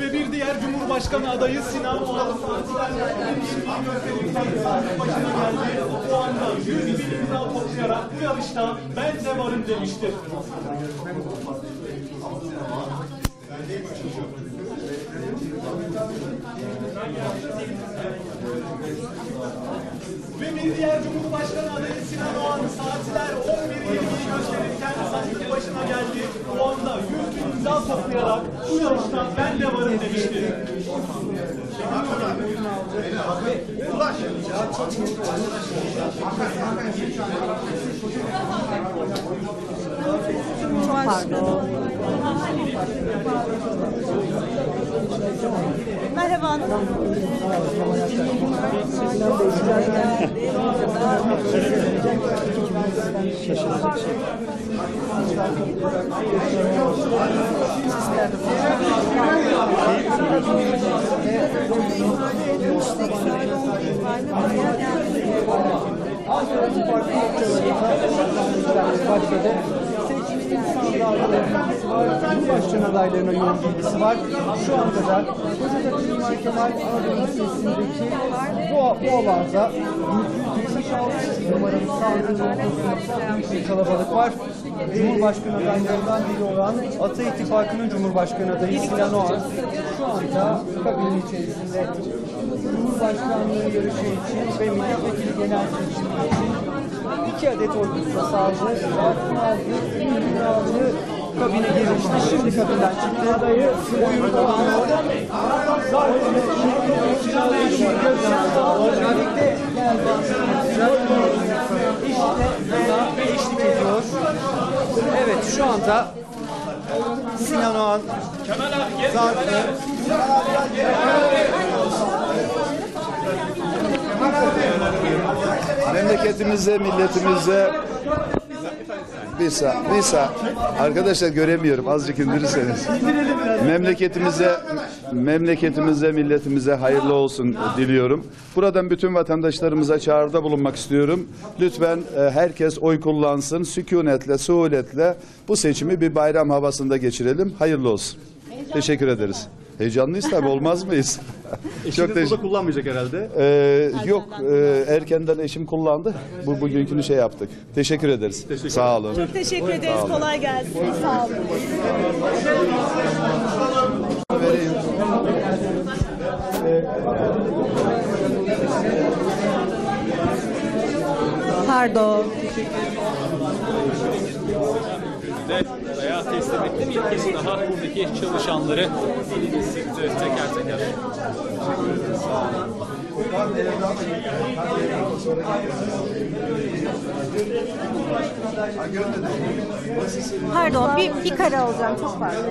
Ve bir diğer Cumhurbaşkanı adayı Sinan Oğan. Başına geldi. O anda 100 bin imza toplayarak bu yarışta ben de varım demiştir. Ve bir diğer Cumhurbaşkanı adayı Sinan Oğan saatler 11.20'yi gösterirken sandık başına geldi. O anda 100 bin imza toplayarak bu yarışta ben de varım demiştir. Pardon. Merhaba. başladı. Seçimde ilgisi var, Cumhurbaşkanı adaylarına yoğun ilgisi var. Şu anda da Kocaeli Mimar Kemal Anadolu Lisesi'ndeki bu, bu alanda 76 numaranın sağlığı büyük bir kalabalık var. Cumhurbaşkanı adaylarından biri olan Ata İttifakı'nın Cumhurbaşkanı adayı Sinan Oğan şu anda kabinin içerisinde Cumhurbaşkanlığı yarışı için ve milletvekili genel seçimi için iki adet ordusu sağladı. Zarfını aldı, ürününü aldı. Kabine girmişti. Şimdi kabinden çıktı. Zarfını Birlikte geldi. İşte eşlik ediyor. Evet şu anda Sinan Oğan zarfı Memleketimize, milletimize bir sa, bir sa. Arkadaşlar göremiyorum. Azıcık indirirseniz. Memleketimize, memleketimize, milletimize hayırlı olsun diliyorum. Buradan bütün vatandaşlarımıza çağrıda bulunmak istiyorum. Lütfen e, herkes oy kullansın. Sükunetle, suhuletle bu seçimi bir bayram havasında geçirelim. Hayırlı olsun. Teşekkür ederiz. Heyecanlıyız tabii olmaz mıyız? Çok teşekkür kullanmayacak herhalde. ee, yok e, erkenden eşim kullandı. Bu bugünkünü şey yaptık. Teşekkür ederiz. Sağ olun. Çok teşekkür ederiz. Kolay gelsin. Sağ olun. Pardon. De dayağı teslim ettim. İlk kez daha buradaki çalışanları elini sıktı teker teker. Pardon. Bir, bir kare alacağım. Çok pardon.